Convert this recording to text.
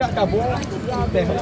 Acabou a terra.